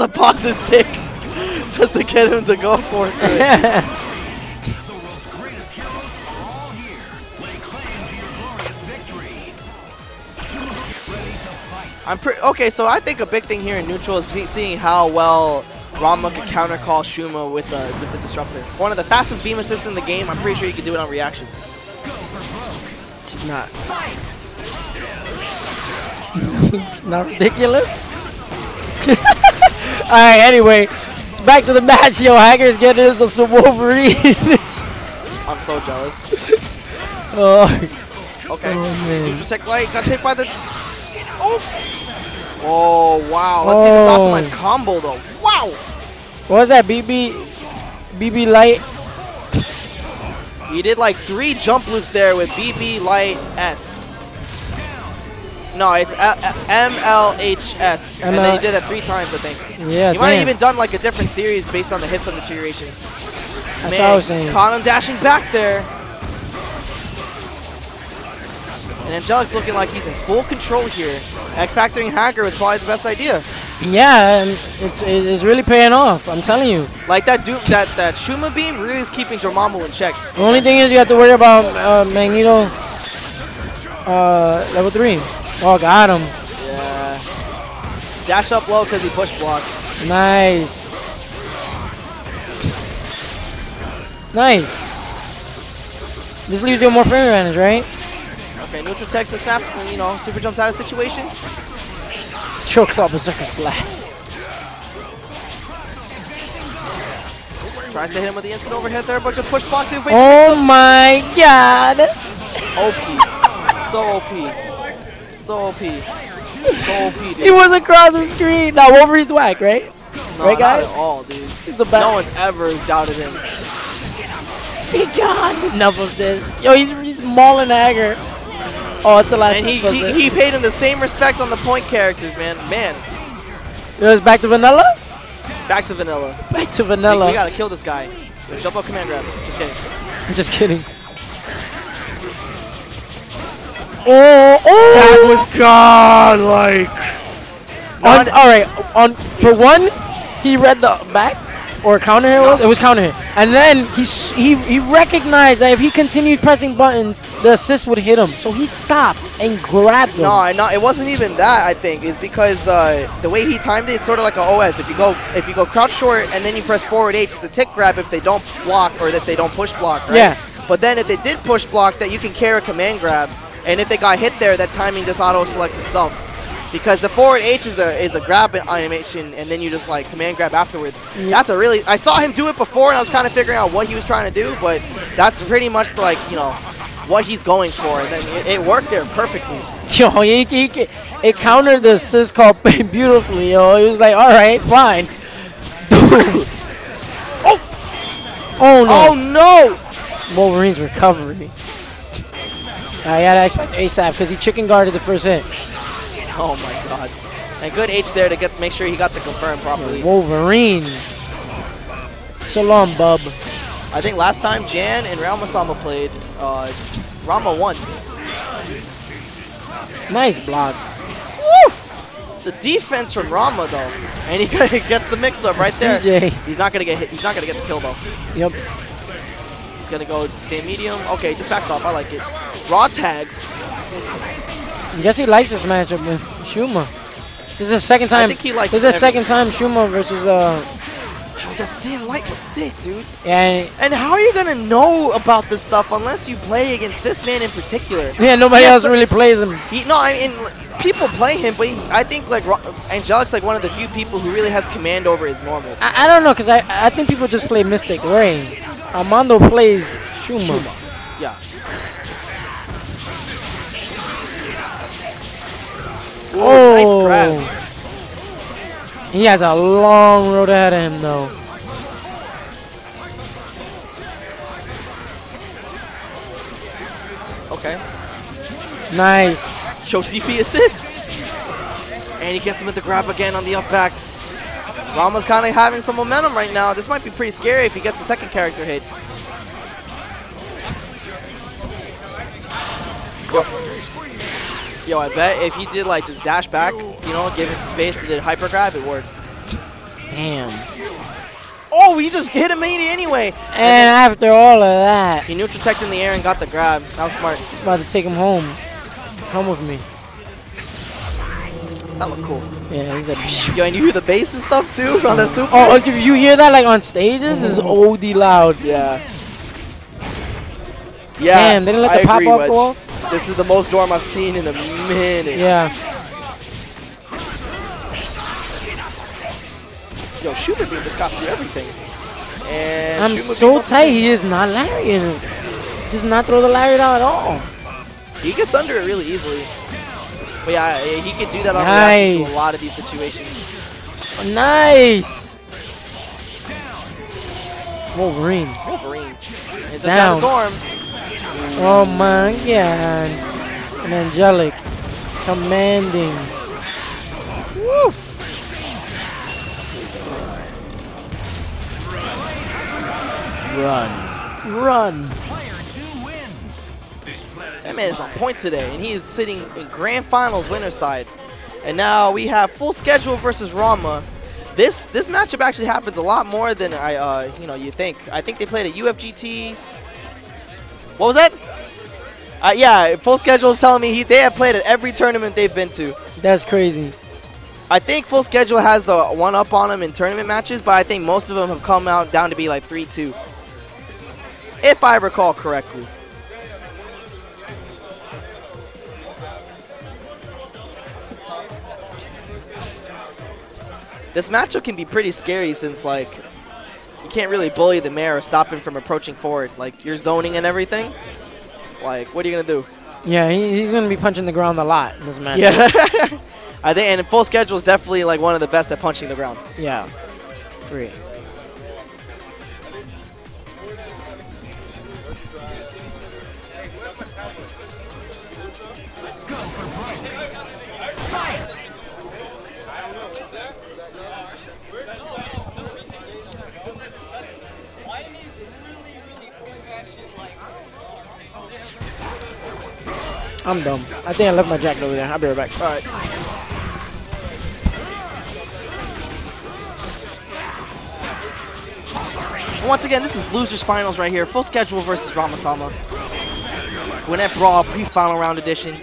to pause his stick just to get him to go for it. I'm pretty okay. So I think a big thing here in neutral is seeing how well Rama can counter call Shuma with the with the disruptor. One of the fastest beam assists in the game. I'm pretty sure you can do it on reaction. She's not. it's not ridiculous. All right. Anyway, it's back to the match. Yo, Haggar's getting us some Wolverine. I'm so jealous. oh, Okay. Oh, tech light got hit by the. Oh. Oh wow! Let's see Oh. this optimized combo though. Wow. what was that? BB, BB light. He did like three jump loops there with BB Light S. No, it's MLHS. And then he did that three times, I think. Yeah, He might have even done like a different series based on the hits on the deterioration. That's Man, what I was saying. caught him dashing back there. And Angelic's looking like he's in full control here. X Factoring Haggar was probably the best idea. Yeah, and it's it's really paying off. I'm telling you. Like that that that Shuma beam really is keeping Dormammu in check. The only thing is you have to worry about uh, Magneto. Uh, level three. Oh, got him. Yeah. Dash up low because he push blocked. Nice. Nice. This leaves you more frame advantage, right? Okay, neutral text the snaps, and you know, super jumps out of situation. Choke up berserker slap. Tries to hit him with the instant overhead there, but just push block to evade. Oh my god. OP. So OP. So OP. So OP, dude. He was across the screen. Now Wolverine's whack, right? no, right, not guys? at all, dude. He's the best. No one's ever doubted him. He got enough of this. Yo, he's, he's mauling Haggar. Oh, it's the last And he, he, he paid him the same respect on the point characters, man. Man, It was back to vanilla? back to vanilla. Back to vanilla. we gotta kill this guy. Double command grab. Just kidding. I'm just kidding. Oh, oh! That was godlike. on, all right, on for one, he read the back or counter hit. was? It was counter hit, and then he he he recognized that if he continued pressing buttons, the assist would hit him. So he stopped and grabbed him. No, no, it wasn't even that. I think is because uh, the way he timed it, it's sort of like a OS. If you go if you go crouch short and then you press forward H, the tick grab if they don't block or if they don't push block. Right? Yeah. But then if they did push block, that you can carry a command grab, and if they got hit there, that timing just auto selects itself. Because the forward H is a is a grab animation, and then you just like command grab afterwards. That's a really I saw him do it before, and I was kind of figuring out what he was trying to do, but that's pretty much like you know what he's going for, and then it, it worked there perfectly. Yo, he, he, he- it countered the assist call beautifully. Yo, he was like, all right, fine. oh, oh no. Oh no! Wolverine's recovery. I gotta expect ASAP because he chicken guarded the first hit. Oh my god. And good H there to get make sure he got the confirm properly. Wolverine. Shalom, bub. I think last time Jan and Rama played, uh, Rama won. Nice block. Woo! The defense from Rama though, and he gets the mix up right there. He's not gonna get hit. He's not gonna get the kill though. Yep. He's gonna go stay medium. Okay, just backs off. I like it. Raw tags. I guess he likes this matchup with Shuma. This is the second time. think he likes This is the second time Shuma versus uh. Yo, that stand light was sick, dude. Yeah, And how are you gonna know about this stuff unless you play against this man in particular? yeah. Nobody Yes, else really plays him. He, no, I mean, people play him, but he, I think like Angelic's like one of the few people who really has command over his normals. I, I don't know, cause I I think people just play Mystic Ray. Armando plays Shuma. Yeah. Ooh, Oh, nice grab. He has a long road ahead of him, though. Okay. Nice. Yo, DP assist. And he gets him with the grab again on the up back. Rama's kind of having some momentum right now. This might be pretty scary if he gets the second character hit. Yo, I bet if he did like just dash back, you know, give him some space to the hyper grab, it worked. Damn. Oh, he just hit him anyway. And after all of that, He neutral teched in the air and got the grab. That was smart. about to take him home. Come with me. That looked cool. Yeah, he's like. Yo, and you hear the bass and stuff too from the super? Oh, if you hear that like on stages, it's OD loud. Yeah. Yeah. Damn, they didn't let I the pop agree, off Wedge. go off? This is the most dorm I've seen in a minute. Yeah. Yo, Super Beam just got through everything. And I'm Shuma so tight. He is not lariating. Does not throw the lariat out at all. He gets under it really easily. But yeah, he can do that on reaction to a lot of these situations. Nice. Wolverine. Wolverine. It's Down. down. Oh my god. An angelic. Commanding. Woof. Run. Run. That man is on point today, and he is sitting in grand finals winner side. And now we have full schedule versus Rama. This this matchup actually happens a lot more than I uh, you know you think. I think they played at UFGT. What was that? Uh, yeah, full schedule is telling me he, they have played at every tournament they've been to. That's crazy. I think full schedule has the one up on them in tournament matches, but I think most of them have come out down to be like 3-2. If I recall correctly. This matchup can be pretty scary since like you can't really bully the mayor or stop him from approaching forward. Like you're zoning and everything. Like what are you gonna do? Yeah, he's going to be punching the ground a lot in this match. Yeah. I think and full schedule is definitely like one of the best at punching the ground. Yeah. Free. I'm dumb. I think I left my jacket over there. I'll be right back. All right. Once again, this is losers finals right here. Full schedule versus Ramasama. Gwinnett Brawl pre-final round edition.